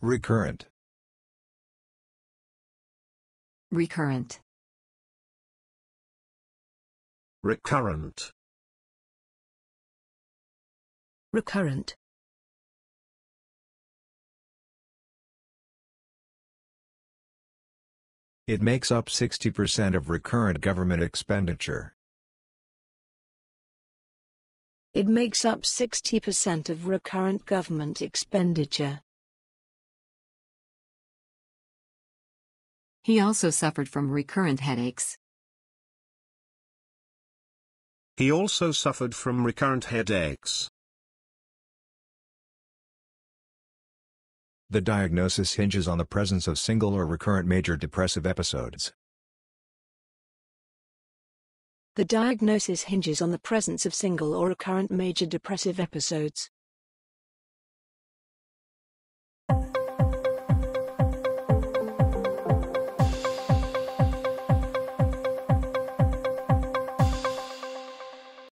Recurrent. recurrent, recurrent, recurrent, It makes up 60% of recurrent government expenditure. It makes up 60% of recurrent government expenditure. He also suffered from recurrent headaches, he also suffered from recurrent headaches. The diagnosis hinges on the presence of single or recurrent major depressive episodes. The diagnosis hinges on the presence of single or recurrent major depressive episodes.